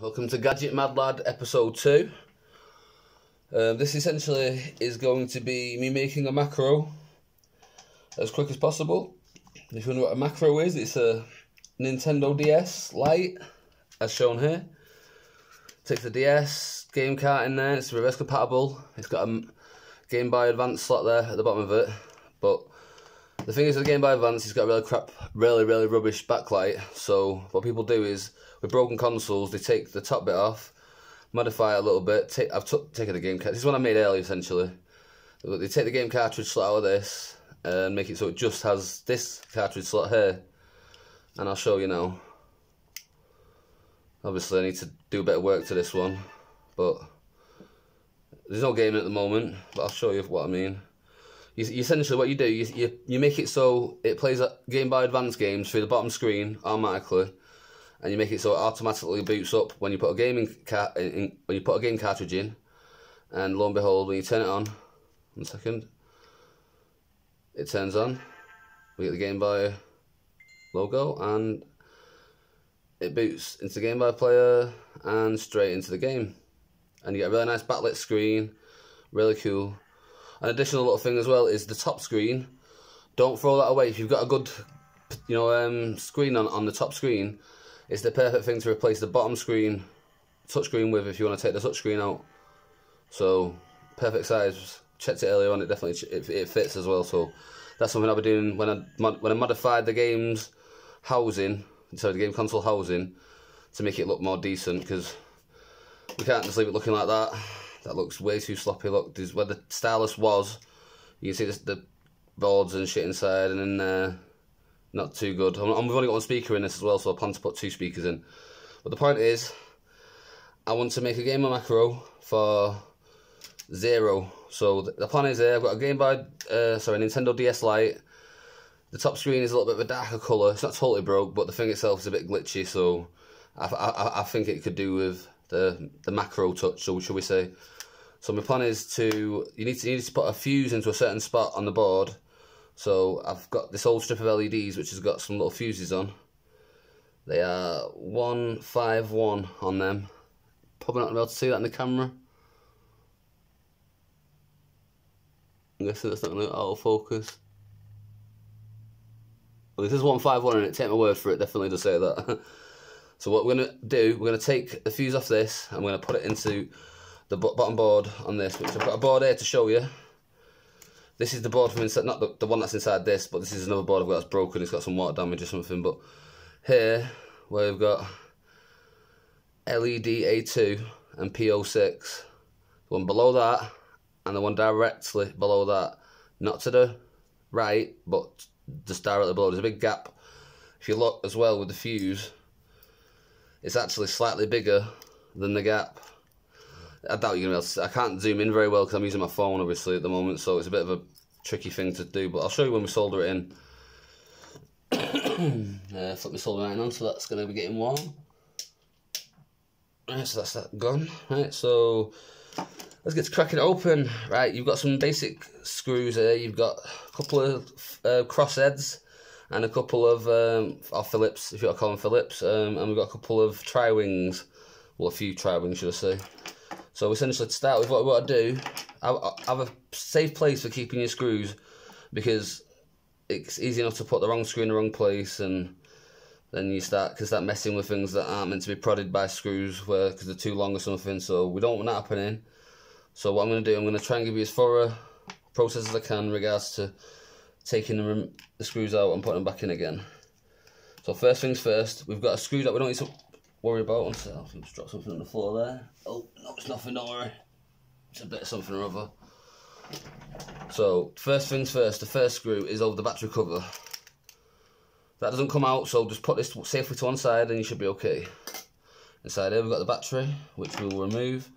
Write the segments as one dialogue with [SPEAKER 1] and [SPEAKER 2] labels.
[SPEAKER 1] welcome to Gadget Mad Lad episode 2. Um, this essentially is going to be me making a macro as quick as possible. If you wonder what a macro is, it's a Nintendo DS Lite, as shown here. Takes the DS game cart in there, it's reverse compatible. It's got a Game Boy Advance slot there at the bottom of it, but the thing is the Game Boy Advance, it's got a really crap, really, really rubbish backlight. So what people do is, with broken consoles, they take the top bit off, modify it a little bit. Take, I've taken the game. This is what I made earlier, essentially. They take the game cartridge slot out of this and make it so it just has this cartridge slot here. And I'll show you now. Obviously, I need to do a bit of work to this one, but there's no game at the moment. But I'll show you what I mean essentially what you do, you, you, you make it so it plays a Game Boy Advance games through the bottom screen automatically, and you make it so it automatically boots up when you put a gaming car in, when you put a game cartridge in, and lo and behold, when you turn it on, one second, it turns on. We get the Game Boy logo, and it boots into the Game Boy player and straight into the game, and you get a really nice backlit screen, really cool. An additional little thing as well is the top screen. Don't throw that away. If you've got a good, you know, um, screen on, on the top screen, it's the perfect thing to replace the bottom screen, touchscreen with if you want to take the touchscreen out. So, perfect size. Checked it earlier on, it definitely it, it fits as well. So, that's something I'll be doing when I, when I modified the game's housing, so the game console housing, to make it look more decent, because we can't just leave it looking like that. That looks way too sloppy. Look, there's where the stylus was. You can see this, the boards and shit inside, and then uh, not too good. I'm, I'm, we've only got one speaker in this as well, so I plan to put two speakers in. But the point is, I want to make a game of macro for zero. So the, the plan is there. I've got a Game Boy, uh, sorry, Nintendo DS Lite. The top screen is a little bit of a darker colour. It's not totally broke, but the thing itself is a bit glitchy. So I, I, I think it could do with the the macro touch, so shall we say. So my plan is to you need to you need to put a fuse into a certain spot on the board. So I've got this old strip of LEDs which has got some little fuses on. They are one five one on them. Probably not able to see that in the camera. I'm guessing that's not going to auto focus. Well, this is 151 and it, take my word for it, definitely does say that. So what we're going to do, we're going to take the fuse off this and we're going to put it into the bottom board on this, which I've got a board here to show you. This is the board from inside, not the, the one that's inside this, but this is another board I've got that's broken, it's got some water damage or something, but here, where we've got LED A2 and P06, the one below that, and the one directly below that, not to the right, but just directly below, there's a big gap. If you look as well with the fuse, it's actually slightly bigger than the gap. I doubt you're able to, I can't zoom in very well because I'm using my phone obviously at the moment, so it's a bit of a tricky thing to do, but I'll show you when we solder it in. uh, flip my solder iron on, so that's gonna be getting warm. Right, so that's that gone. Right, so let's get to cracking it open. Right, you've got some basic screws here. You've got a couple of uh, cross heads and a couple of um, Phillips, if you want to call them Phillips, um, and we've got a couple of tri wings, well, a few tri wings, should I say. So essentially, to start with, what we want to do, have a safe place for keeping your screws because it's easy enough to put the wrong screw in the wrong place and then you start cause start messing with things that aren't meant to be prodded by screws where because they're too long or something. So we don't want that happening. So what I'm going to do, I'm going to try and give you as thorough process as I can in regards to taking the, the screws out and putting them back in again. So first things first, we've got a screw that we don't need to worry about. One second, I'll just drop something on the floor there. Oh, no, it's nothing, don't worry. It's a bit of something or other. So, first things first, the first screw is over the battery cover. That doesn't come out, so just put this safely to one side and you should be okay. Inside here we've got the battery, which we will remove.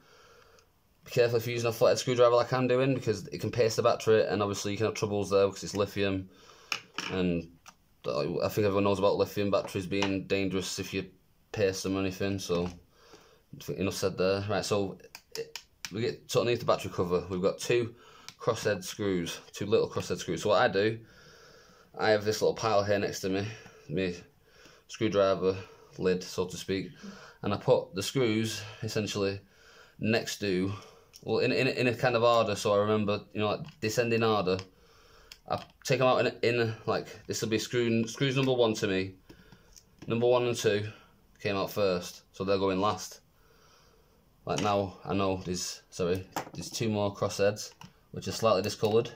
[SPEAKER 1] Be careful if you're using a flathead screwdriver like I'm doing because it can pierce the battery and obviously you can have troubles there because it's lithium and I think everyone knows about lithium batteries being dangerous if you paste them or anything so enough said there. Right so we get to underneath the battery cover we've got two crosshead screws, two little crosshead screws. So what I do, I have this little pile here next to me, me screwdriver lid so to speak and I put the screws essentially next to, well, in in in a kind of order. So I remember, you know, like descending order. I take them out in, in like this will be screw screws number one to me. Number one and two came out first, so they're going last. Like now, I know there's sorry, there's two more crossheads which are slightly discoloured.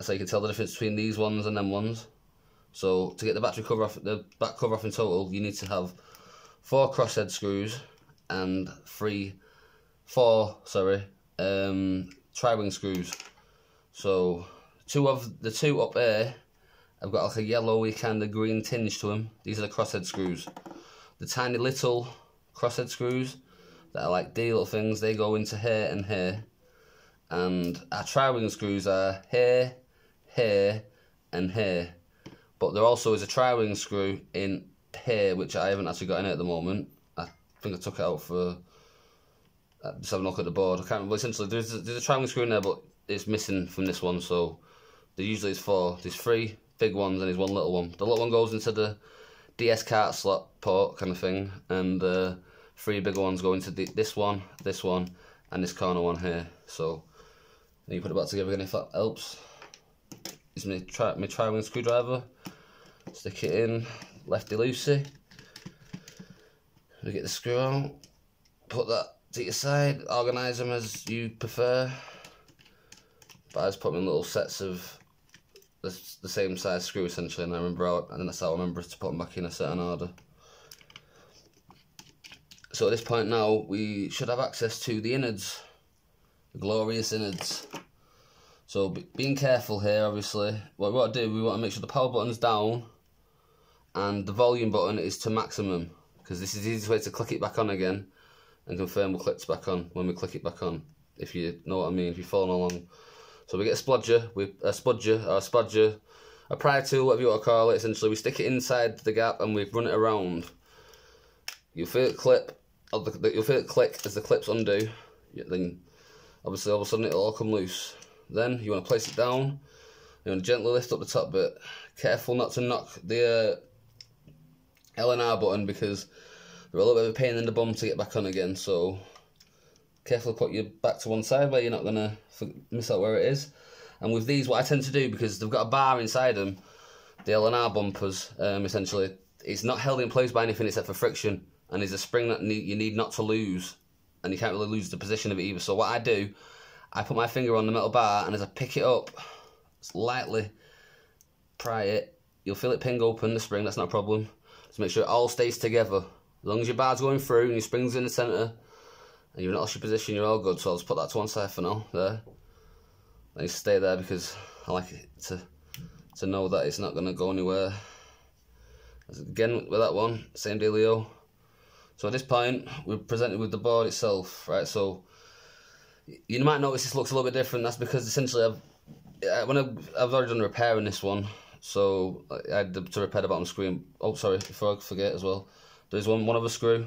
[SPEAKER 1] So you can tell the difference between these ones and them ones. So to get the battery cover off, the back cover off in total, you need to have four crosshead screws and three, four, sorry, um, tri-wing screws. So two of the two up there, I've got like a yellowy kind of green tinge to them. These are the crosshead screws. The tiny little crosshead screws that are like D little things, they go into here and here. And our tri-wing screws are here, here, and here. But there also is a tri-wing screw in here, which I haven't actually got in it at the moment. I think I took it out for uh, just having a look at the board. I can't remember. Essentially, there's a, there's a tri-wing screw in there, but it's missing from this one. So there usually is four. There's three big ones and there's one little one. The little one goes into the DS cart slot port kind of thing, and the three bigger ones go into the, this one, this one, and this corner one here. So you put it back together again if that helps. Is my tri my tri-wing screwdriver. Stick it in, lefty loosey. We get the screw out. Put that to your side. Organise them as you prefer. But I just put them in little sets of the, the same size screw essentially, and I remember how, and that's how I remember to put them back in a certain order. So at this point now, we should have access to the innards, the glorious innards. So being careful here, obviously, what we want to do, we want to make sure the power button's down, and the volume button is to maximum, because this is the easiest way to click it back on again, and confirm we'll click back on when we click it back on, if you know what I mean, if you're following along. So we get a splodger, we, a spudger, or a spudger, a pry tool, whatever you want to call it, essentially. We stick it inside the gap and we run it around. You'll feel it clip, the, you'll feel it click as the clips undo. Then, obviously, all of a sudden it'll all come loose. Then you want to place it down. You want to gently lift up the top bit. Careful not to knock the uh, L and R button because they're a little bit of a pain in the bum to get back on again. So carefully put your back to one side where you're not going to miss out where it is. And with these, what I tend to do, because they've got a bar inside them, the L&R bumpers, um, essentially, it's not held in place by anything except for friction. And there's a spring that need, you need not to lose. And you can't really lose the position of it either. So what I do, I put my finger on the metal bar, and as I pick it up, lightly pry it, you'll feel it ping open, the spring, that's not a problem. Just make sure it all stays together. As long as your bar's going through and your spring's in the centre, you've lost your position, you're all good. So I'll just put that to one side for now, there. You stay there because I like it to to know that it's not going to go anywhere. Again, with that one, same dealio. So at this point, we're presented with the board itself, right? So you might notice this looks a little bit different. That's because essentially I've when I've, I've already done repair in this one, so I had to repair the bottom screen. Oh, sorry, before I forget as well, there's one one other screw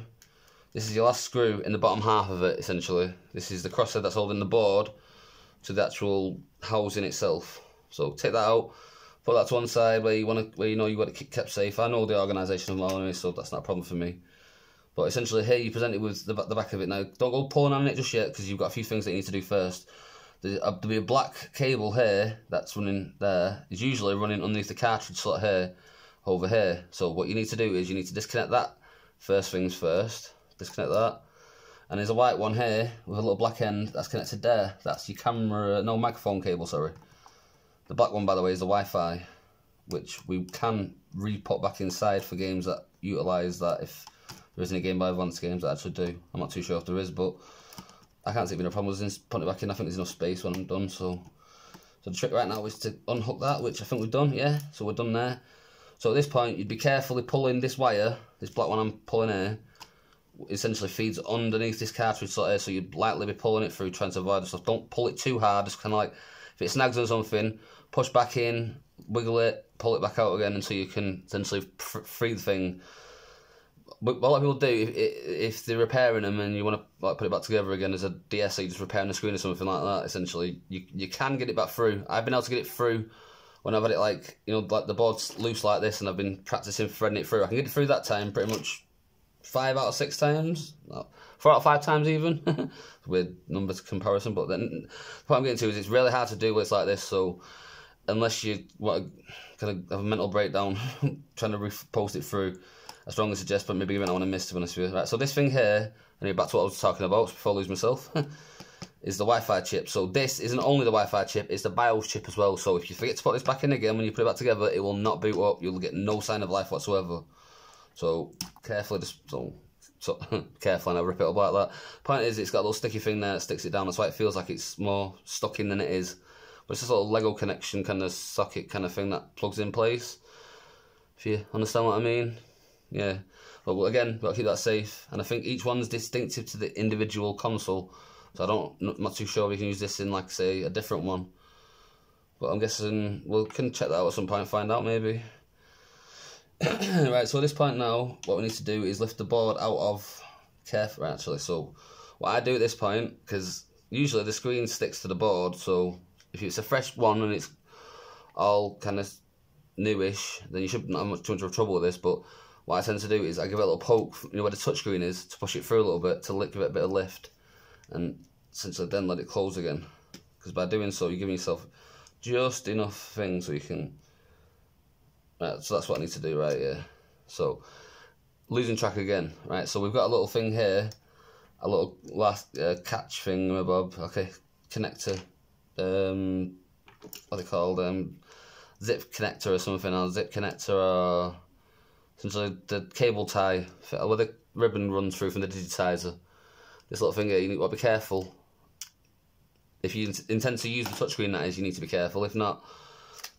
[SPEAKER 1] this is your last screw in the bottom half of it, essentially. This is the crosshead that's holding the board to the actual housing itself. So take that out, put that to one side where you want to, where you know you want it kept safe. I know the organisation of my anyway, so that's not a problem for me. But essentially, here you present it with the, the back of it. Now, don't go pulling on it just yet because you've got a few things that you need to do first. There's, uh, there'll be a black cable here that's running there. It's usually running underneath the cartridge slot here, over here. So what you need to do is you need to disconnect that first things first disconnect that. And there's a white one here with a little black end that's connected there. That's your camera, no microphone cable, sorry. The black one, by the way, is the Wi-Fi, which we can re-put back inside for games that utilise that if there isn't a Game Boy Advance games that actually do. I'm not too sure if there is, but I can't see any problems in putting it back in. I think there's enough space when I'm done, so... So the trick right now is to unhook that, which I think we've done, yeah. So we're done there. So at this point, you'd be carefully pulling this wire, this black one I'm pulling here, essentially feeds underneath this cartridge slot here, uh, so you'd likely be pulling it through trying to avoid stuff. Don't pull it too hard, just kind of like, if it snags on something, push back in, wiggle it, pull it back out again until you can essentially free the thing. But what a lot of people do, if, if they're repairing them and you want to like put it back together again as a DS, just repairing the screen or something like that, essentially, you, you can get it back through. I've been able to get it through when I've had it like, you know, like the board's loose like this and I've been practicing threading it through. I can get it through that time pretty much five out of six times, four out of five times even, with numbers comparison. But then what I'm getting to is it's really hard to do it's like this. So unless you want to kind of have a mental breakdown, trying to repost it through, I strongly suggest, but maybe even I want to miss to be honest with you. Right, so this thing here, and back to what I was talking about before I lose myself. is the Wi-Fi chip. So this isn't only the Wi-Fi chip, it's the BIOS chip as well. So if you forget to put this back in again when you put it back together, it will not boot up. You'll get no sign of life whatsoever. So carefully, just so, so carefully, and I rip it up like that. Point is, it's got a little sticky thing there that sticks it down. That's why it feels like it's more stuck in than it is. But it's a little Lego connection kind of socket kind of thing that plugs in place. If you understand what I mean, yeah. But again, got to keep that safe. And I think each one's distinctive to the individual console. So I don't, I'm not too sure we can use this in like say a different one. But I'm guessing we can check that out at some point and find out maybe. right, so at this point now, what we need to do is lift the board out of careful actually. So what I do at this point, because usually the screen sticks to the board, so if it's a fresh one and it's all kind of newish, then you shouldn't have much too much of trouble with this. But what I tend to do is I give it a little poke, you know where the touchscreen is, to push it through a little bit to give it a bit of lift, and essentially then let it close again. Because by doing so, you're giving yourself just enough thing so you can Right, so that's what I need to do right here. So, losing track again, right? So we've got a little thing here, a little last uh, catch thing, Bob. Okay, connector. Um, what are they called? Um, zip connector or something, or zip connector, or essentially the cable tie where the ribbon runs through from the digitizer. This little thing here, you need to be careful. If you intend to use the touchscreen, that is, you need to be careful. If not,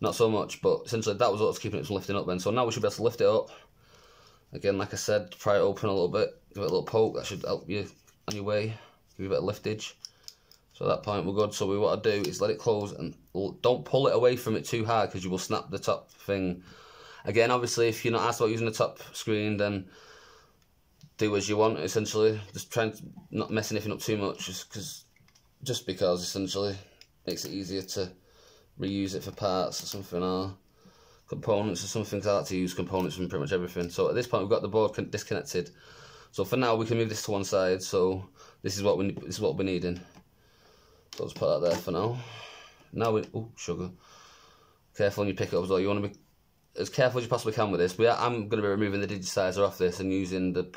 [SPEAKER 1] not so much, but essentially that was what's keeping it from lifting up then. So now we should be able to lift it up. Again, like I said, pry it open a little bit, give it a little poke, that should help you on your way, give you a bit of liftage. So at that point we're good. So we what I do is let it close and don't pull it away from it too hard because you will snap the top thing. Again, obviously, if you're not asked about using the top screen, then do as you want. Essentially, just trying to not mess anything up too much, just because, just because essentially makes it easier to reuse it for parts or something or components or something. I like to use components from pretty much everything. So at this point we've got the board disconnected. So for now we can move this to one side. So this is what we this is what we're needing. So let's put that there for now. Now we oh sugar. Careful when you pick it up as well. You want to be as careful as you possibly can with this. We are, I'm going to be removing the digitizer off this and using the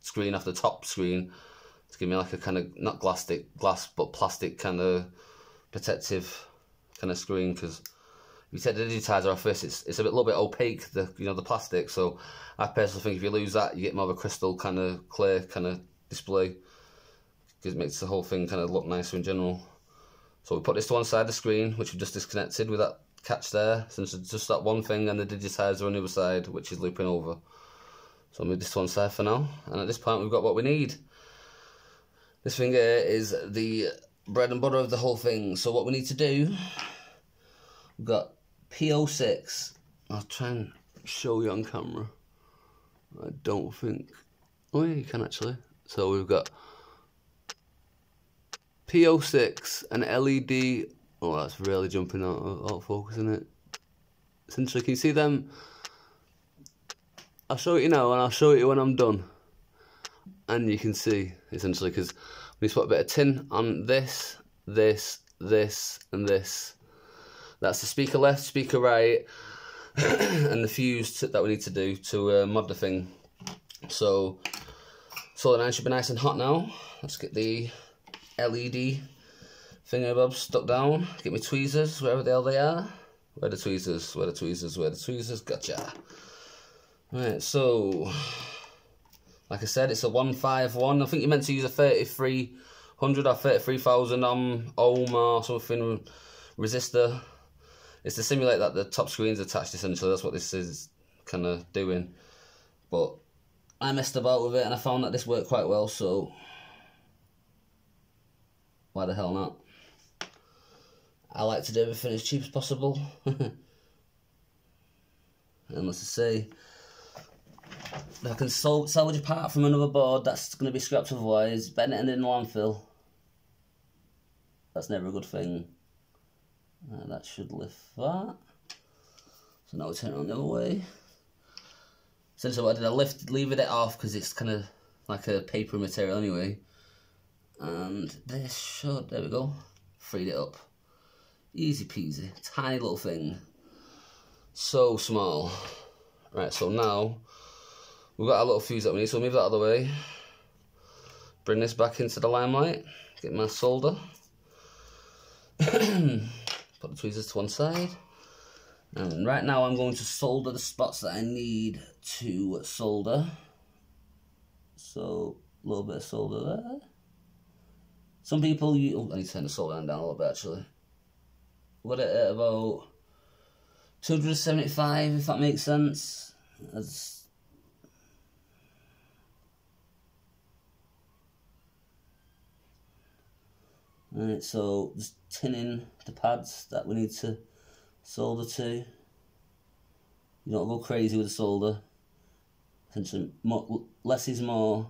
[SPEAKER 1] screen off the top screen to give me like a kind of not plastic glass but plastic kind of protective kind of screen because if you take the digitizer off this, it's, it's a bit, little bit opaque, the you know the plastic. So I personally think if you lose that, you get more of a crystal kind of clear kind of display because it makes the whole thing kind of look nicer in general. So we put this to one side of the screen, which we've just disconnected with that catch there, since it's just that one thing and the digitizer on the other side, which is looping over. So I'll move this to one side for now, and at this point we've got what we need. This thing here is the bread and butter of the whole thing. So what we need to do, we've got PO6. I'll try and show you on camera. I don't think. Oh yeah, you can actually. So we've got PO6, and LED. Oh, that's really jumping out, of focus, isn't it? Essentially, can you see them? I'll show it you now, and I'll show it you when I'm done. And you can see essentially because we just put a bit of tin on this, this, this, and this. That's the speaker left, speaker right, and the fuse that we need to do to uh, mod the thing. So, solid iron should be nice and hot now. Let's get the LED fingerbobs stuck down. Get my tweezers, wherever the hell they are. Where the tweezers? Where the tweezers? Where the tweezers? Gotcha. Right, so like I said, it's a 151. I think you meant to use a 3300 or 33,000 ohm, um, ohm or something resistor. It's to simulate that the top screen's attached essentially. That's what this is kind of doing. But I messed about with it and I found that this worked quite well, so why the hell not? I like to do everything as cheap as possible. and let's say I can salvage a part from another board that's going to be scrapped otherwise, bend it in landfill. That's never a good thing. Uh, that should lift that. So now we turn it on the other way. essentially what I did, I lift, leave it off because it's kind of like a paper material anyway. And this should, there we go, freed it up. Easy peasy, tiny little thing. So small. Right, so now we've got our little fuse that we need, so we'll move that out of the way. Bring this back into the limelight, get my solder. Put the tweezers to one side. And right now I'm going to solder the spots that I need to solder. So, a little bit of solder there. Some people, use, oh, I need to turn the solder down a little bit actually. What at uh, about 275 if that makes sense. That's Right, so just tinning the pads that we need to solder to. You don't go crazy with the solder. Essentially, more, less is more.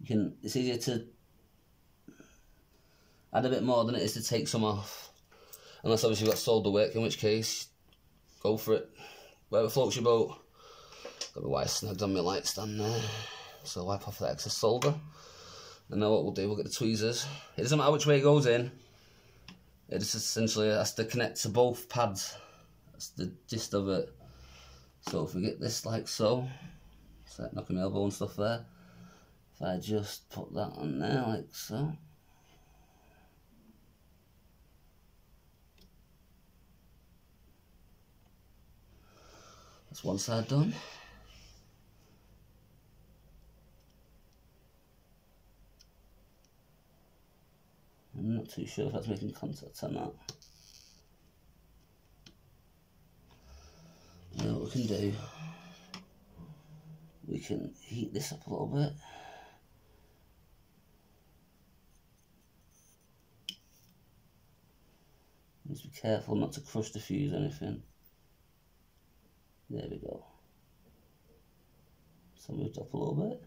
[SPEAKER 1] You can. It's easier to add a bit more than it is to take some off. Unless obviously you've got solder wick, in which case, go for it. Whatever floats your boat. Got my wire snagged on my light stand there. So wipe off that excess solder. And now what we'll do, we'll get the tweezers. It doesn't matter which way it goes in. It just essentially has to connect to both pads. That's the gist of it. So if we get this like so, start knocking my elbow and stuff there. If I just put that on there like so. That's one side done. I'm not too sure if that's making contact or not. Now what we can do, we can heat this up a little bit. Just be careful not to crush the fuse anything. There we go. So moved up a little bit.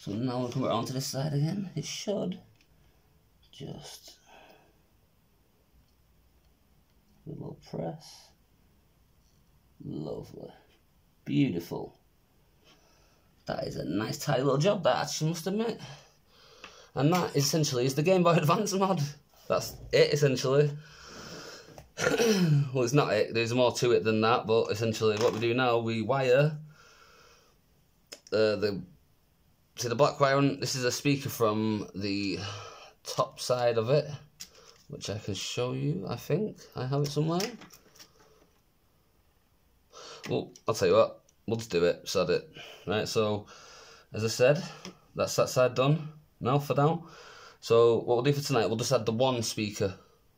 [SPEAKER 1] So now we'll come around to this side again. It should just a little press. Lovely. Beautiful. That is a nice tidy little job, that actually must admit. And that essentially is the Game Boy Advance mod. That's it essentially. well, it's not it. There's more to it than that, but essentially, what we do now, we wire uh, the see the black wire. on, this is a speaker from the top side of it, which I can show you. I think I have it somewhere. Well, I'll tell you what. We'll just do it. Sod it. Right. So, as I said, that's that side done. Now for now. So what we'll do for tonight, we'll just add the one speaker.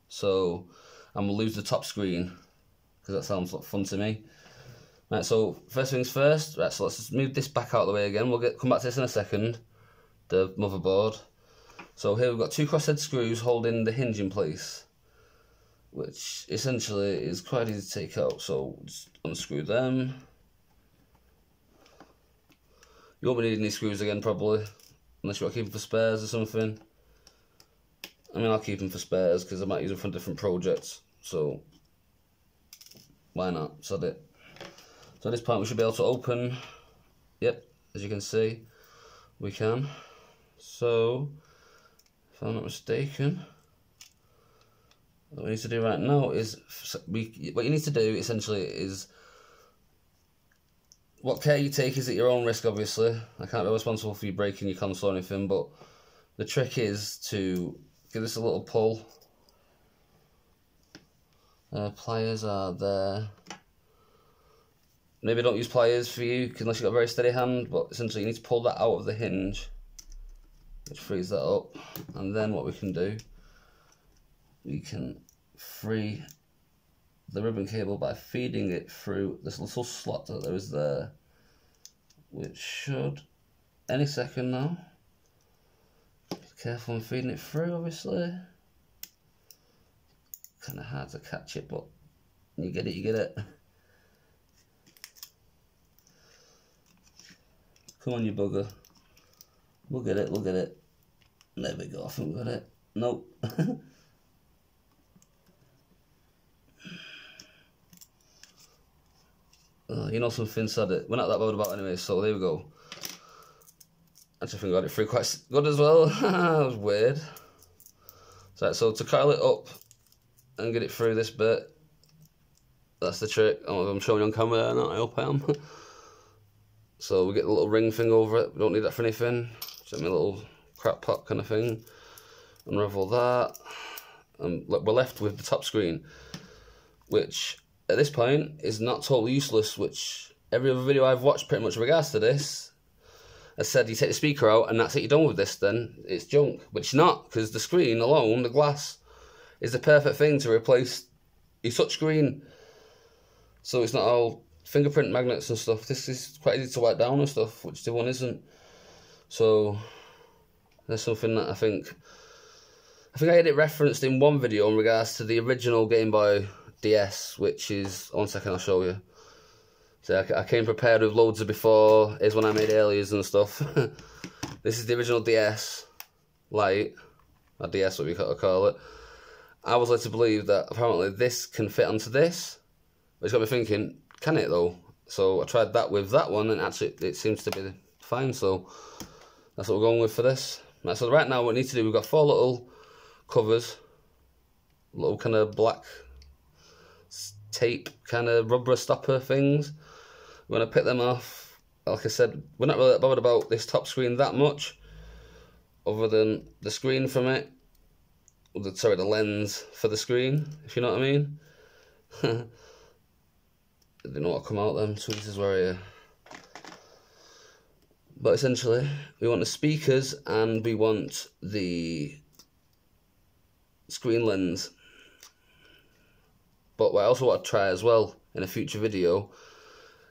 [SPEAKER 1] So and we'll lose the top screen because that sounds like fun to me. Right, so first things first, right, so let's just move this back out of the way again. We'll get come back to this in a second, the motherboard. So here we've got two crosshead screws holding the hinge in place, which essentially is quite easy to take out. So just unscrew them. You won't be needing these screws again probably, unless you want to keep them for spares or something. I mean, I'll keep them for spares because I might use them for different projects. So, why not? So that. So at this point we should be able to open. Yep, as you can see, we can. So, if I'm not mistaken, what we need to do right now is we. What you need to do essentially is. What care you take is at your own risk, obviously. I can't be responsible for you breaking your console or anything, but the trick is to give this a little pull. Uh, pliers are there. Maybe don't use pliers for you unless you've got a very steady hand, but essentially you need to pull that out of the hinge, frees that up. And then what we can do, we can free the ribbon cable by feeding it through this little slot that there is there, which should any second now. Be careful in feeding it through, obviously. Kind of hard to catch it, but you get it, you get it. Come on, you bugger. We'll get it, we'll get it. There we go, I think we got it. Nope. oh, you know something said it. We're not that bothered about anyway, so there we go. I just think I got it through quite good as well. that was weird. So, so to curl it up and get it through this bit, that's the trick. I'm showing you on camera not, I hope I am. so we get the little ring thing over it. We don't need that for anything. Just a little crap pot kind of thing. Unravel that. And we're left with the top screen, which at this point is not totally useless, which every other video I've watched pretty much regards to this has said you take the speaker out and that's it, you're done with this then, it's junk. which not, because the screen alone, the glass, is the perfect thing to replace your touch screen. So it's not all fingerprint magnets and stuff. This is quite easy to wipe down and stuff, which the one isn't. So there's something that I think I think I had it referenced in one video in regards to the original Game Boy DS, which is one second I'll show you. So I, I came prepared with loads of before. Is when I made alias and stuff. this is the original DS Lite, or DS what we call it. I was led to believe that apparently this can fit onto this. It's got me thinking, can it though? So I tried that with that one, and actually it seems to be fine. So that's what we're going with for this. Right, so right now what we need to do, we've got four little covers, little kind of black tape kind of rubber stopper things. We're going to pick them off. Like I said, we're not really bothered about this top screen that much, other than the screen from it. The, sorry, the lens for the screen, if you know what I mean. Didn't know what come out then, so this is where I... Uh, But essentially, we want the speakers and we want the screen lens. But I also want to try as well in a future video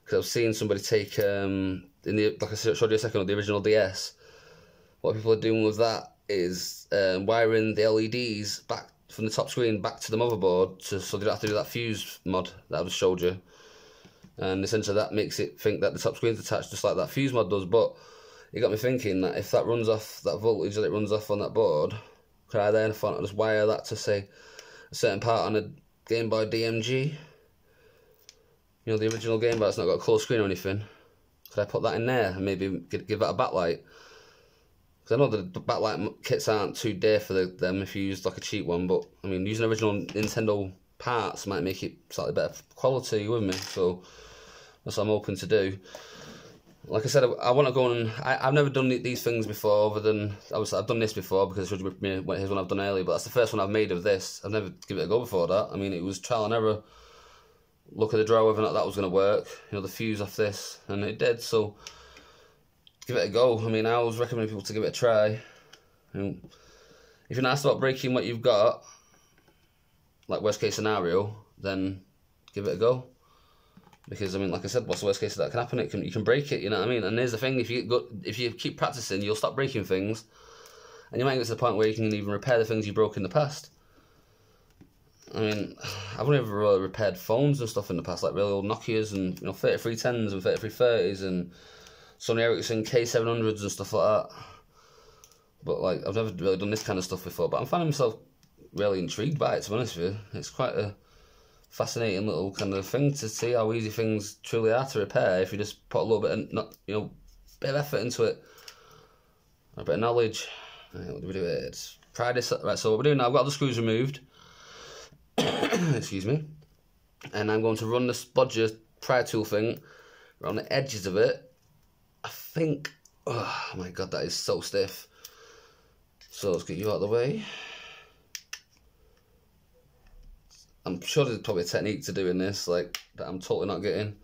[SPEAKER 1] because I've seen somebody take um, in the like I showed you a second the original DS. What people are doing with that is um, wiring the LEDs back from the top screen back to the motherboard to, so they don't have to do that fuse mod that I just showed you and essentially that makes it think that the top screen's attached just like that fuse mod does but it got me thinking that if that runs off that voltage that it runs off on that board could I then just wire that to say a certain part on a Game Boy DMG you know the original Game Boy not got a colour screen or anything. Could I put that in there and maybe give, give that a backlight? Because I know the backlight kits aren't too dear for the, them if you use like a cheap one but I mean using original Nintendo parts might make it slightly better quality with me so that's what I'm hoping to do. Like I said, I, I want to go and I, have never done these things before, other than I was I've done this before because here's one I've done earlier, but that's the first one I've made of this. I've never given it a go before that. I mean, it was trial and error. Look at the draw whether or not that was going to work. You know, the fuse off this, and it did. So give it a go. I mean, I always recommend people to give it a try. If you're not asked about breaking what you've got, like worst case scenario, then give it a go. Because I mean, like I said, what's the worst case that can happen? It can you can break it. You know what I mean? And here's the thing: if you go, if you keep practicing, you'll stop breaking things, and you might get to the point where you can even repair the things you broke in the past. I mean, I've only ever really repaired phones and stuff in the past, like really old Nokia's and you know 3310s and 3330s and Sony Ericsson K700s and stuff like that. But like, I've never really done this kind of stuff before. But I'm finding myself really intrigued by it. To be honest with you, it's quite a fascinating little kind of thing to see how easy things truly are to repair if you just put a little bit of not you know bit of effort into it, a bit of knowledge. Right, what do we do? It's this right. So what we're doing now, I've got the screws removed. Excuse me, and I'm going to run the spodger pry tool thing around the edges of it. I think. Oh my god, that is so stiff. So let's get you out of the way. I'm sure there's probably a technique to doing this, like, that I'm totally not getting.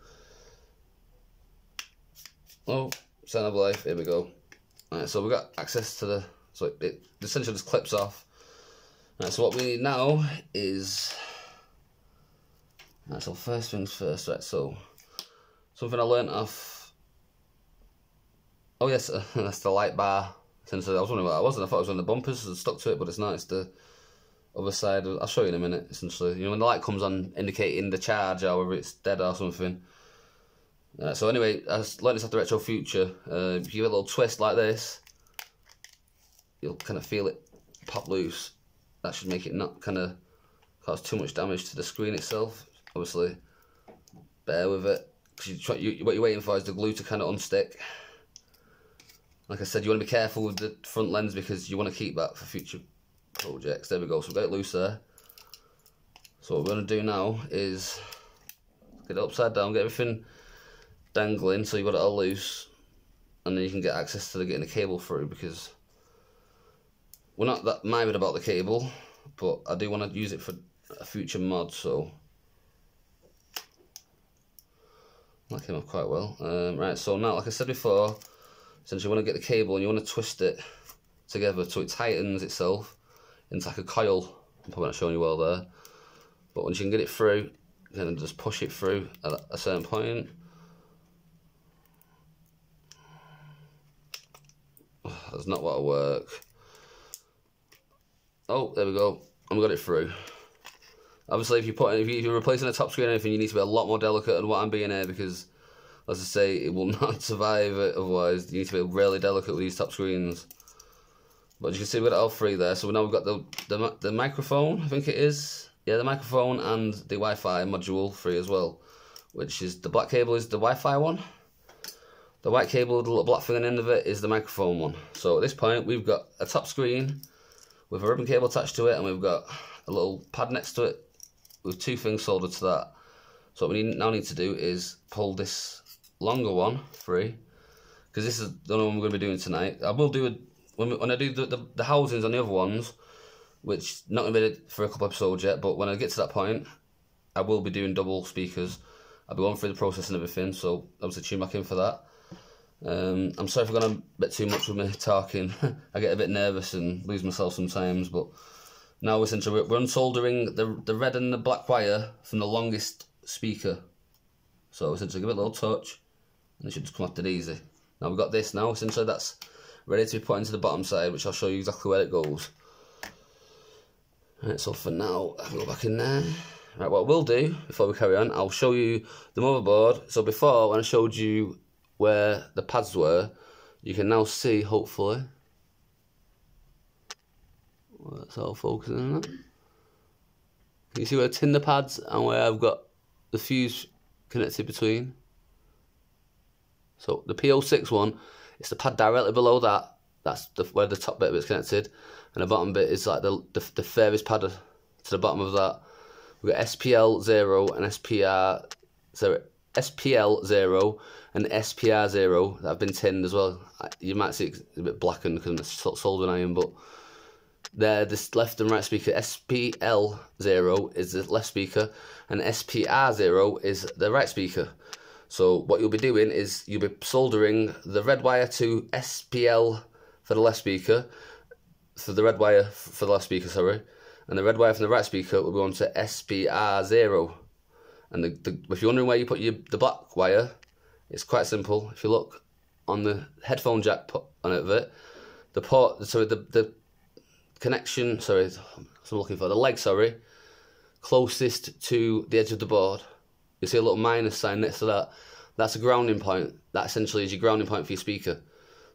[SPEAKER 1] Oh, center of life, here we go. Alright, so we've got access to the, so it, it essentially just clips off. Alright, so what we need now is, right, so first things first, right, so, something I learned off, oh yes, that's the light bar. Since I was wondering what that was, and I thought it was on the bumpers, and stuck to it, but it's not, it's the, other side. Of, I'll show you in a minute. Essentially, you know, when the light comes on, indicating the charge, or whether it's dead or something. Uh, so anyway, I learned this after Retro Future. Uh, if you give it a little twist like this, you'll kind of feel it pop loose. That should make it not kind of cause too much damage to the screen itself. Obviously, bear with it. you try, you, what you're waiting for is the glue to kind of unstick. Like I said, you want to be careful with the front lens because you want to keep that for future projects. There we go. So got it loose there. So what we're going to do now is get it upside down, get everything dangling so you've got it all loose and then you can get access to the, getting the cable through because we're not that minded about the cable but I do want to use it for a future mod so that came off quite well um, right so now like I said before since you want to get the cable and you want to twist it together so it tightens itself into like a coil. I'm probably not showing you well there. But once you can get it through then just push it through at a certain point. That's not what I work. Oh there we go. I've got it through. Obviously if you put if you're replacing a top screen or anything you need to be a lot more delicate than what I'm being here because as I say it will not survive. It otherwise you need to be really delicate with these top screens but you can see we've got all three there so we now we've got the, the, the microphone I think it is yeah the microphone and the Wi-Fi module free as well which is the black cable is the Wi-Fi one the white cable with the little black thing on the end of it is the microphone one so at this point we've got a top screen with a ribbon cable attached to it and we've got a little pad next to it with two things soldered to that. So what we need, now need to do is pull this longer one free because this is the only one we're going to be doing tonight. I will do it when, when I do the, the, the, housings on the other ones, which not to be for a couple episodes yet, but when I get to that point, I will be doing double speakers. I'll be going through the process and everything, so obviously tune back in for that. Um, I'm sorry if I've gone a bit too much with me talking. I get a bit nervous and lose myself sometimes, but now we're essentially we're unsoldering the, the red and the black wire from the longest speaker. So essentially give it a little touch and it should just come it easy. Now we've got this now, essentially that's ready to be put into the bottom side, which I'll show you exactly where it goes. Right, so for now, I'll go back in there. Right, what we'll do, before we carry on, I'll show you the motherboard. So before, when I showed you where the pads were, you can now see, hopefully, well, that's all focusing on that. Can you see where the tinder pads and where I've got the fuse connected between? So the PO6 one, it's the pad directly below that. That's the, where the top bit of it's connected, and the bottom bit is like the the, the furthest pad to the bottom of that. We've got SPL zero and SPR sorry SPL zero and SPR zero that have been tinned as well. You might see it's a bit blackened because it's soldering iron, but there, this left and right speaker, SPL0 is the left speaker, and SPR0 is the right speaker. So what you'll be doing is you'll be soldering the red wire to SPL for the left speaker, for the red wire for the left speaker, sorry, and the red wire from the right speaker will go on to SPR0. And the, the, if you're wondering where you put your, the black wire, it's quite simple. If you look on the headphone jack on it it, the port, sorry, the, the connection, sorry, I'm looking for, the leg, sorry, closest to the edge of the board. You see a little minus sign next to that. That's a grounding point. That essentially is your grounding point for your speaker.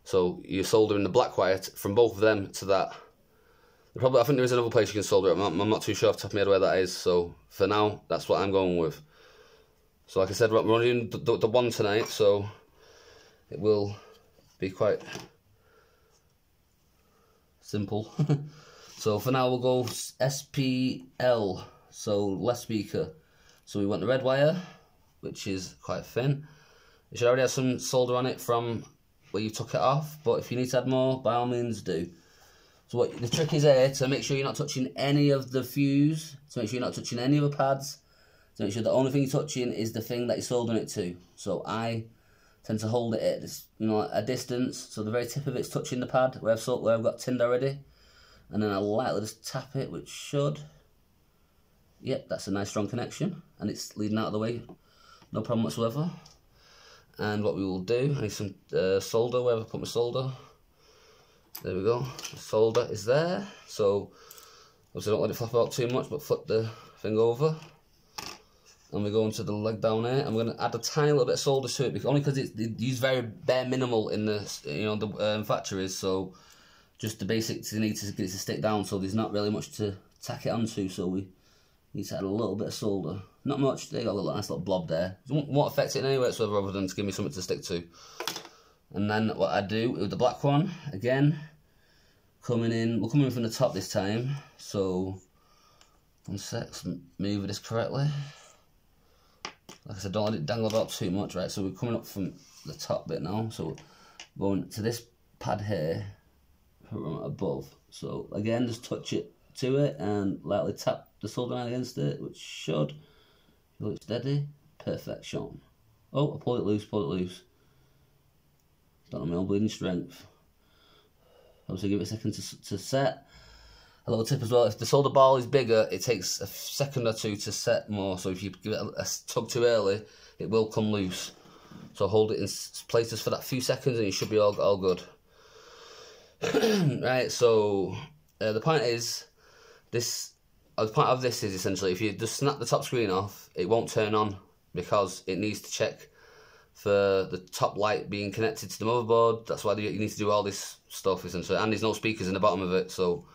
[SPEAKER 1] So you're soldering the black wire from both of them to that. Probably, I think there is another place you can solder it. I'm not, I'm not too sure off the top of my head where that is. So for now, that's what I'm going with. So like I said, we're running the, the, the one tonight, so it will be quite simple. so for now we'll go SPL, so less speaker. So we want the red wire, which is quite thin. It should already have some solder on it from where you took it off, but if you need to add more, by all means do. So what the trick is here to make sure you're not touching any of the fuse, to make sure you're not touching any of the pads, to make sure the only thing you're touching is the thing that you're soldering it to. So I tend to hold it at this, you know a distance, so the very tip of it's touching the pad where I've where I've got tinned already, and then I lightly just tap it, which should. Yep, that's a nice strong connection, and it's leading out of the way, no problem whatsoever. And what we will do, I need some uh, solder, where have I put my solder. There we go, the solder is there. So, obviously don't let it flap out too much, but flip the thing over and we go into the leg down here. I'm going to add a tiny little bit of solder to it, because, only because it's used very bare minimal in the you know the um, factories. So just the basics you need to get it to stick down. So there's not really much to tack it onto. So we need had a little bit of solder. Not much, they got a little nice little blob there. Won't, won't affect it in any way than to give me something to stick to. And then what I do with the black one, again, coming in, we're coming in from the top this time. So, one sec, move this correctly. Like I said, don't let it dangle about too much, right? So we're coming up from the top bit now. So going to this pad here, above. So again, just touch it to it and lightly tap the solder iron against it, which should, look steady, perfect perfection. Oh, I pulled it loose, pulled it loose. Don't know my own bleeding strength. Obviously give it a second to, to set. A little tip as well, if the solder ball is bigger, it takes a second or two to set more. So if you give it a, a tug too early, it will come loose. So hold it in places for that few seconds and you should be all, all good. right, so uh, the point is, this the point of this is essentially if you just snap the top screen off, it won't turn on because it needs to check for the top light being connected to the motherboard. That's why you need to do all this stuff essentially. And there's no speakers in the bottom of it, so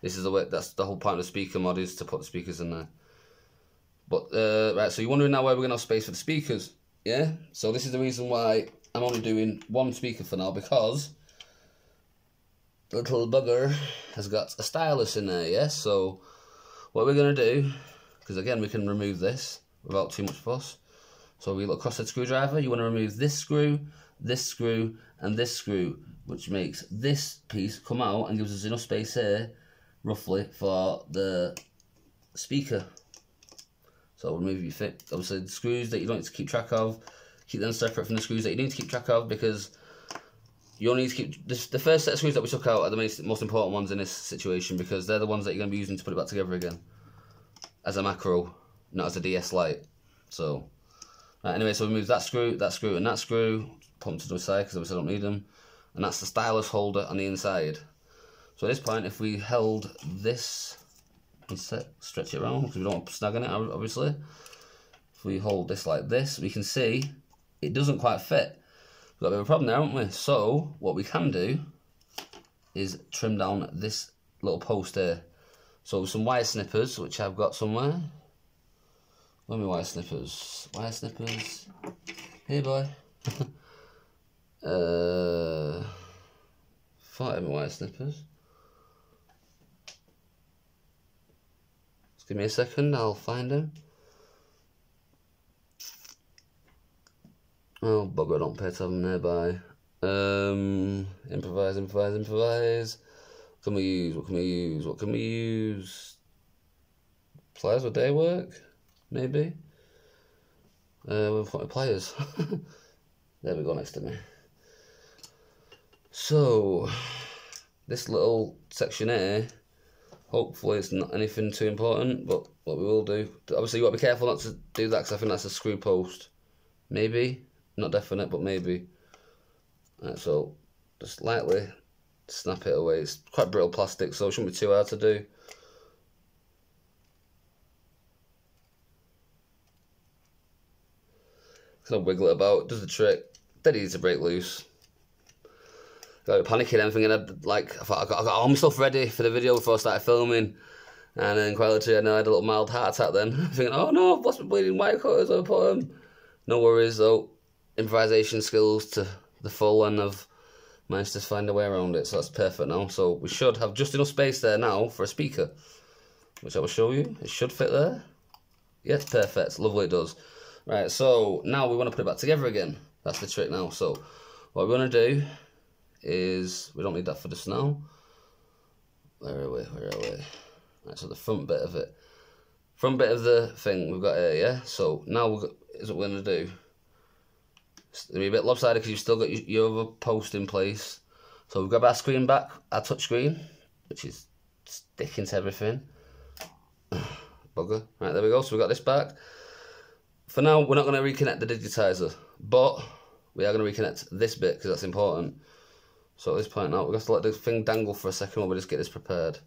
[SPEAKER 1] this is the way. That's the whole point of the speaker mod is to put the speakers in there. But uh, right, so you're wondering now where we're gonna have space for the speakers, yeah? So this is the reason why I'm only doing one speaker for now because the little bugger has got a stylus in there, yeah. So what we're gonna do, because again we can remove this without too much fuss. So we look across the screwdriver, you want to remove this screw, this screw, and this screw, which makes this piece come out and gives us enough space here, roughly, for the speaker. So remove your fit, obviously the screws that you don't need to keep track of, keep them separate from the screws that you need to keep track of because you only need to keep this, the first set of screws that we took out are the most, most important ones in this situation because they're the ones that you're going to be using to put it back together again as a macro, not as a DS Lite. So anyway, so we move that screw, that screw, and that screw, put them to the side because obviously I don't need them. And that's the stylus holder on the inside. So at this point, if we held this and set, stretch it around, because we don't want snagging it, obviously. If we hold this like this, we can see it doesn't quite fit. Got a bit of a problem there, haven't we? So what we can do is trim down this little post here. So some wire snippers, which I've got somewhere. Let me wire snippers. Wire snippers. Hey, boy. uh, five wire snippers. Just give me a second, I'll find them. Oh, bugger, don't pay to them nearby. Um, improvise, improvise, improvise. What can we use? What can we use? What can we use? Pliers would they work? maybe. Uh, with 40 players. there we go next to me. So, this little section here, hopefully it's not anything too important, but what we will do, obviously you got to be careful not to do that because I think that's a screw post. Maybe, not definite, but maybe. Right, so, just lightly snap it away. It's quite brittle plastic, so it shouldn't be too hard to do. Kind of wiggle it about, does the trick. Dead easy to break loose. Got panicking and thinking, I'd, like, I thought I got, I got all my stuff ready for the video before I started filming. And then quite literally, I know I had a little mild heart attack then. thinking, oh no, I've lost my bleeding wire cutters, I put them. No worries though. Improvisation skills to the full and I've managed to find a way around it. So that's perfect now. So we should have just enough space there now for a speaker. Which I will show you. It should fit there. Yes, perfect. Lovely it does. Right, so now we want to put it back together again. That's the trick now. So what we want to do is, we don't need that for this now. Where are we, where are we? Right, so the front bit of it. Front bit of the thing we've got here, yeah? So now got, is what we're going to do. Be a bit lopsided because you've still got your, your other post in place. So we've got our screen back, our touch screen, which is sticking to everything. Bugger. Right, there we go. So we've got this back. For now, we're not going to reconnect the digitizer, but we are going to reconnect this bit because that's important. So at this point now, we're going to, let the thing dangle for a second while we just get this prepared.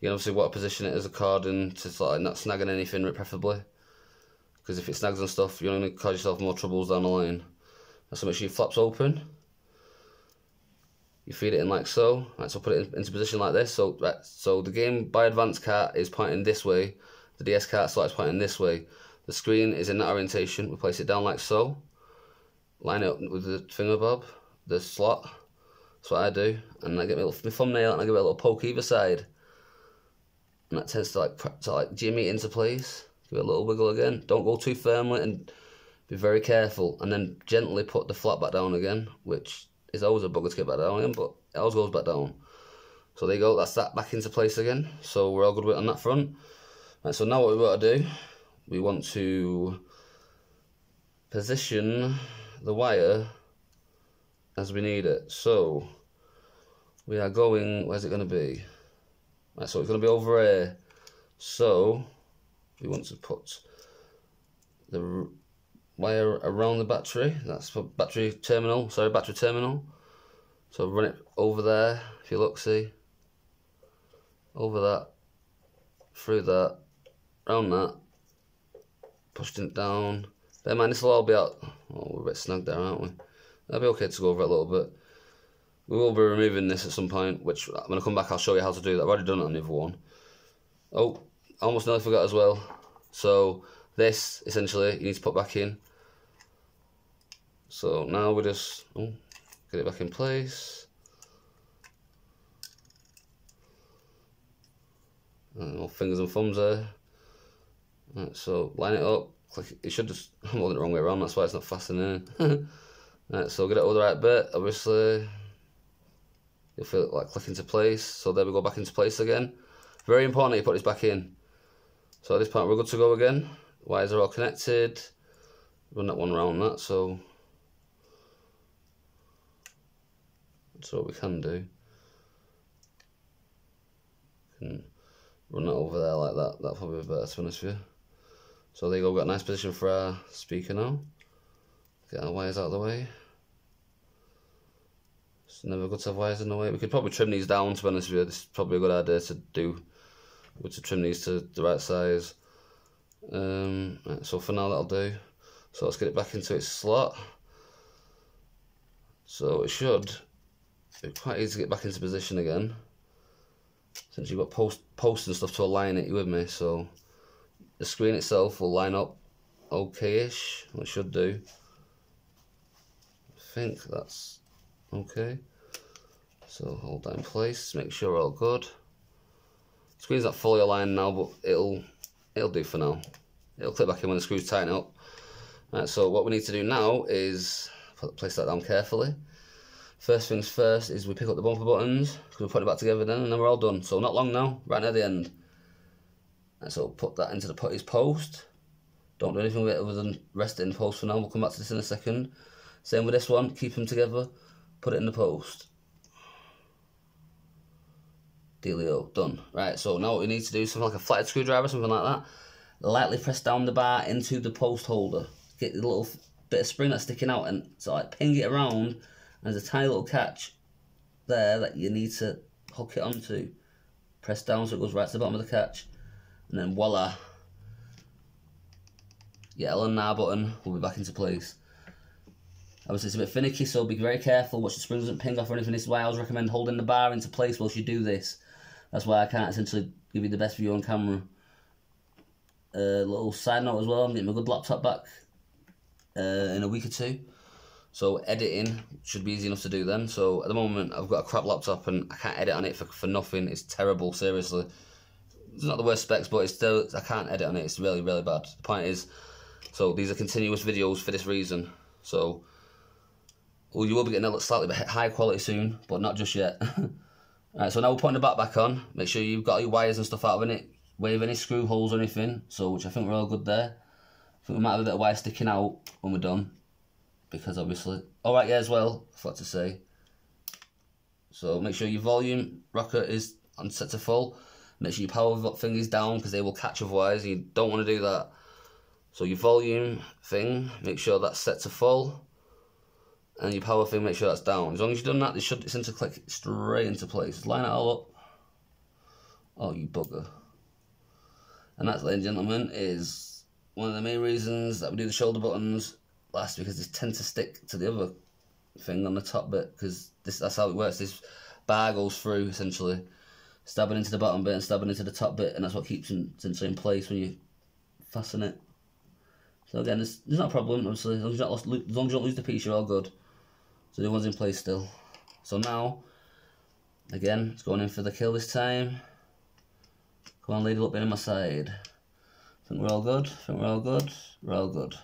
[SPEAKER 1] You can obviously what position it it is according to sort not snagging anything preferably. Because if it snags and stuff, you're going to cause yourself more troubles down the line. So make sure your flaps open. You feed it in like so. Right, so put it in, into position like this. So right, so the Game Boy Advance cart is pointing this way. the DS card slot is pointing this way. The screen is in that orientation. We place it down like so. Line it up with the thingamabob, the slot. That's what I do. And I get my, little, my thumbnail and I give it a little poke either side. And that tends to like to like jimmy into place. Give it a little wiggle again. Don't go too firmly and be very careful. And then gently put the flat back down again, which is always a bugger to get back down again, but it always goes back down. So there you go, that's that back into place again. So we're all good with on that front. Right, so now what we want to do, we want to position the wire as we need it. So we are going, where's it going to be? Right, so it's going to be over here. So we want to put the wire around the battery. That's for battery terminal, sorry, battery terminal. So run it over there, if you look, see over that, through that, round that, pushed it down. In mind, this will all be out. Oh, we're a bit snug there, aren't we? That'll be okay to go over a little bit. We will be removing this at some point, which I'm going to come back, I'll show you how to do that. I've already done it on the other one. Oh, almost nearly forgot as well. So, this, essentially, you need to put back in. So, now we just oh, get it back in place. uh, fingers and thumbs there. Right, so line it up, click it, should just, I'm holding it the wrong way around, that's why it's not fastening in. right, so get it over the right bit, obviously. You'll feel it like click into place, so there we go back into place again. Very important that you put this back in. So at this point we're good to go again. Wires are all connected. Run that one around that, so that's what we can do. Can run that over there like that. That'll probably be better to be honest with you. So there you go, we've got a nice position for our speaker now. Get our wires out of the way. It's never good to have wires in the way. We could probably trim these down to be honest with you. This is probably a good idea to do. To trim these to the right size. Um, so for now that'll do. So let's get it back into its slot. So it should be quite easy to get back into position again since you've got post posts and stuff to align it, you with me? So the screen itself will line up okay-ish. It should do. I think that's okay. So hold that in place, make sure all good. Screen's not fully aligned now, but it'll it'll do for now. It'll clip back in when the screws tighten up. Right, so what we need to do now is place that down carefully. First things first is we pick up the bumper buttons, because we put it back together then, and then we're all done. So not long now, right near the end. And so put that into the putty's post. Don't do anything with it other than rest it in the post for now. We'll come back to this in a second. Same with this one, keep them together, put it in the post. Dealio, done. Right, so now what we need to do something like a flat screwdriver, something like that. Lightly press down the bar into the post holder. Get the little bit of spring that's sticking out and so like ping it around and there's a tiny little catch there that you need to hook it onto. Press down so it goes right to the bottom of the catch. And then voila. Your L and R button will be back into place. Obviously it's a bit finicky so be very careful, watch the spring doesn't ping off or anything. This is why I always recommend holding the bar into place whilst you do this. That's why I can't essentially give you the best view on camera. A uh, little side note as well, I'm getting my good laptop back uh, in a week or two. So editing should be easy enough to do then. So at the moment I've got a crap laptop and I can't edit on it for, for nothing. It's terrible, seriously. It's not the worst specs, but it's still I can't edit on it. It's really really bad. The point is, so these are continuous videos for this reason. So well, you will be getting a slightly high quality soon, but not just yet. Right, so now we're putting the back back on. Make sure you've got your wires and stuff out of it. Wave any screw holes or anything. So which I think we're all good there. I think we might have a bit of wire sticking out when we're done because obviously, all right, yeah, as well, I forgot to say. So make sure your volume rocker is on set to full. Make sure your power is down because they will catch otherwise. You don't want to do that. So your volume thing, make sure that's set to full. And your power thing, make sure that's down. As long as you've done that, this should it's click straight into place. Line it all up. Oh, you bugger. And that, ladies and gentlemen, is one of the main reasons that we do the shoulder buttons last because they tend to stick to the other thing on the top bit because this that's how it works. This bar goes through essentially. stabbing into the bottom bit and stabbing into the top bit, and that's what keeps them essentially in place when you fasten it. So again, there's, there's not a problem, obviously, as long as, you lost, as long as you don't lose the piece, you're all good. So the one's in place still. So now, again, it's going in for the kill this time. Come on, lady, look bit in my side. Think we're all good, think we're all good, we're all good.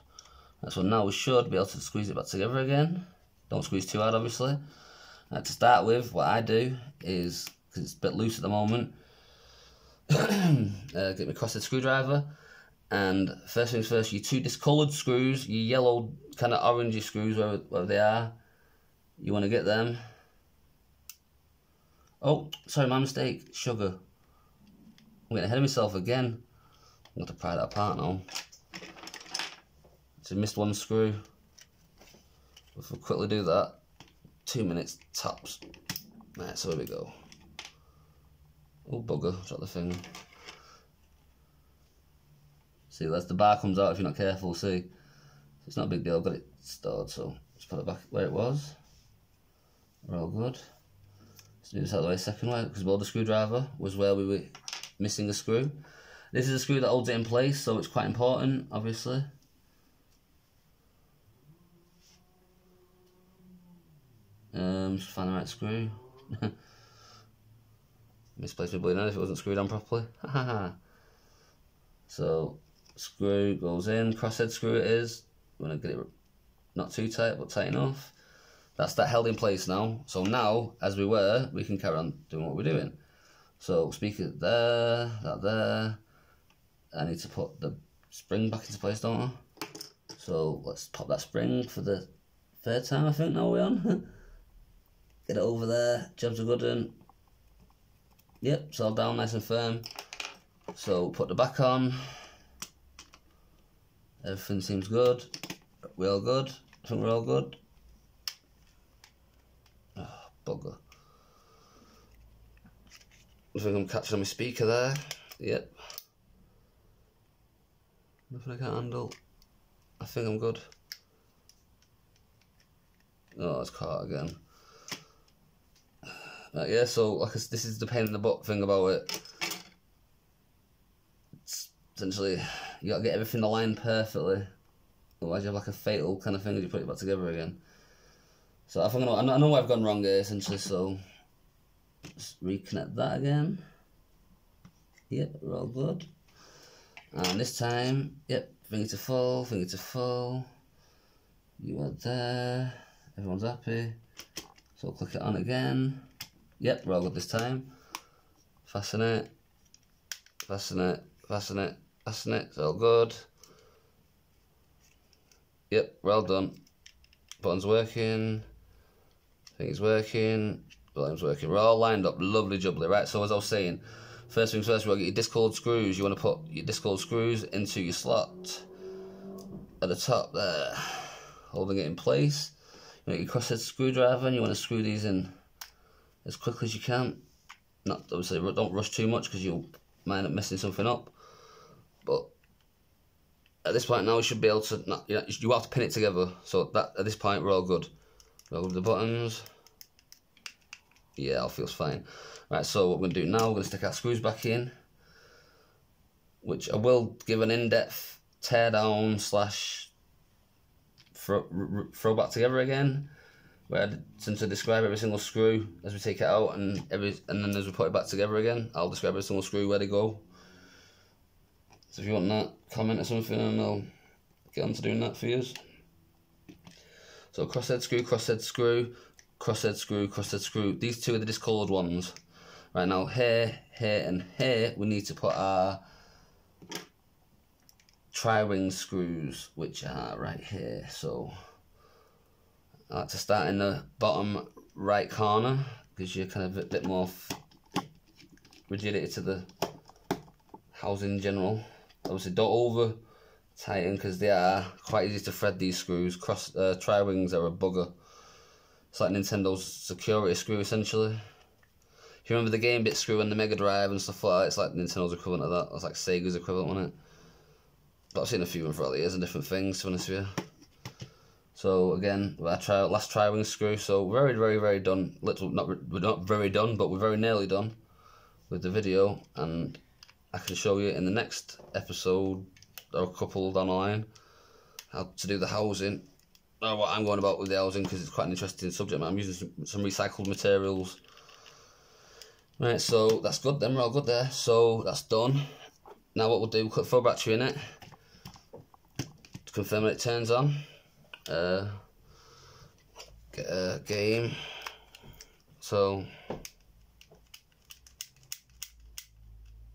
[SPEAKER 1] That's what now we should be able to squeeze it back together again. Don't squeeze too hard, obviously. Uh, to start with, what I do is, because it's a bit loose at the moment, uh, get my crosshead screwdriver, and first things first, your two discoloured screws, your yellow kind of orangey screws, wherever, wherever they are, you want to get them. Oh, sorry, my mistake, sugar. I'm getting ahead of myself again. I'm going to pry that apart now. So missed one screw. If we quickly do that, two minutes tops. Right, so here we go. Oh bugger, drop the thing. See, that's the bar comes out if you're not careful, see. It's not a big deal, I've got it stored, so let's put it back where it was. We're good. Let's do this out the way second way, because well the screwdriver was where we were missing a screw. This is a screw that holds it in place, so it's quite important, obviously. Um, just find the right screw. Misplaced my bleeding if it wasn't screwed on properly. so, screw goes in, crosshead screw it is. I'm going to get it not too tight, but tight enough. That's that held in place now. So now, as we were, we can carry on doing what we're doing. So, speaker there, that there. I need to put the spring back into place, don't I? So, let's pop that spring for the third time, I think, now we're on. Get it over there. Jobs are good and yep, it's all down nice and firm. So put the back on. Everything seems good. We're all good. I think we're all good. Bugger. I think I'm catching my speaker there. Yep. Nothing I can't handle. I think I'm good. Oh, it's caught again. Uh, yeah, so like this is the pain in the butt thing about it. It's essentially you gotta get everything aligned perfectly, otherwise you have like a fatal kind of thing as you put it back together again. So I think I know, I know I've gone wrong here essentially. So just reconnect that again. Yep, we're all good. And this time, yep, finger to full, finger to full. You are there. Everyone's happy. So click it on again. Yep, we're all good this time. Fasten it. Fasten it. Fasten it. Fasten it. It's all good. Yep, well done. Button's working. Thing's working. Volume's working. We're all lined up. Lovely jubbly. Right, so as I was saying, first things first, we'll get your discolored screws. You want to put your Discord screws into your slot at the top there, holding it in place. You want your crosshead screwdriver and you want to screw these in as quickly as you can. Not obviously don't rush too much because you'll might end up messing something up. But at this point now we should be able to not, you, know, you have to pin it together. So that at this point we're all good. Roll the buttons. Yeah, all feels fine. Right, so what we're gonna do now, we're gonna stick our screws back in. Which I will give an in-depth tear down slash throw, throw back together again where I since I describe every single screw as we take it out and every and then as we put it back together again, I'll describe every single screw where they go. So if you want that, comment or something and I'll get on to doing that for you. So crosshead screw, crosshead screw, crosshead screw, crosshead screw. These two are the discoloured ones. Right now here, here and here we need to put our tri-wing screws which are right here. So I like to start in the bottom right corner gives you kind of a bit more rigidity to the housing in general. Obviously don't over tighten because they are quite easy to thread these screws. Cross uh, tri-wings are a bugger. It's like Nintendo's security screw essentially. If you remember the Gamebit screw and the Mega Drive and stuff like that, it's like Nintendo's equivalent of that. It's like Sega's equivalent on it. But I've seen a few of them throughout the years and different things to be honest with you. So again, I try last tri-wing screw. So very, very, very done. Little, not we're not very done, but we're very nearly done. with the video, and I can show you in the next episode or a couple down the line how to do the housing or what I'm going about with the housing because it's quite an interesting subject. I'm using some, some recycled materials. Right, so that's good. Then we're all good there. So that's done. Now what we'll do, we'll put full battery in it to confirm that it turns on. Uh, get a game. So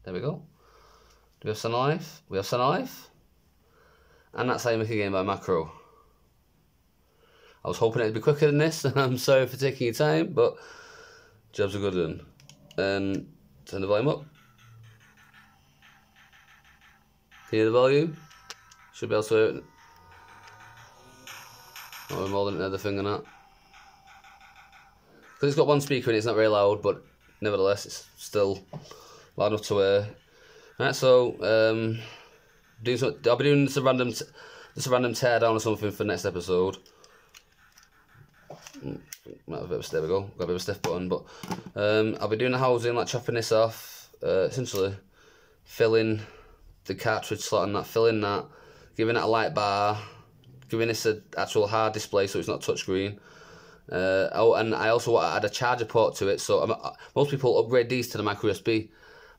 [SPEAKER 1] there we go. We have Sun Life? We have Sun Life. And that's how you make a Game Boy macro. I was hoping it'd be quicker than this, and I'm sorry for taking your time, but jobs are good one. And um, turn the volume up. Hear the volume? Should be able to hear it. Not more than another thing than that. Because it's got one speaker it, it's not very loud, but nevertheless, it's still loud enough to hear. Right, so um, doing some, I'll be doing some random, just a random teardown or something for next episode. Mm, might have a bit of, there we go, got a bit of a stiff button, but um, I'll be doing the housing, like chopping this off, uh, essentially filling the cartridge slot and that, filling that, giving it a light bar, giving this an actual hard display so it's not touchscreen. Uh, oh, and I also want to add a charger port to it. So um, most people upgrade these to the micro USB.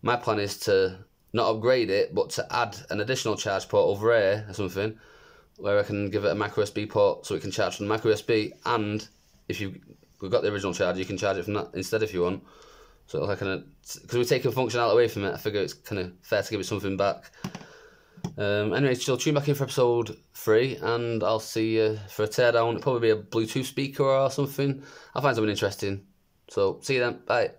[SPEAKER 1] My plan is to not upgrade it, but to add an additional charge port over here or something, where I can give it a micro USB port so it can charge from the micro USB. And if you we've got the original charger, you can charge it from that instead if you want. So like kind of because we're taking functionality away from it, I figure it's kind of fair to give it something back. Um, anyway, so tune back in for episode three, and I'll see you for a teardown. It'll probably be a Bluetooth speaker or something. I'll find something interesting. So, see you then. Bye.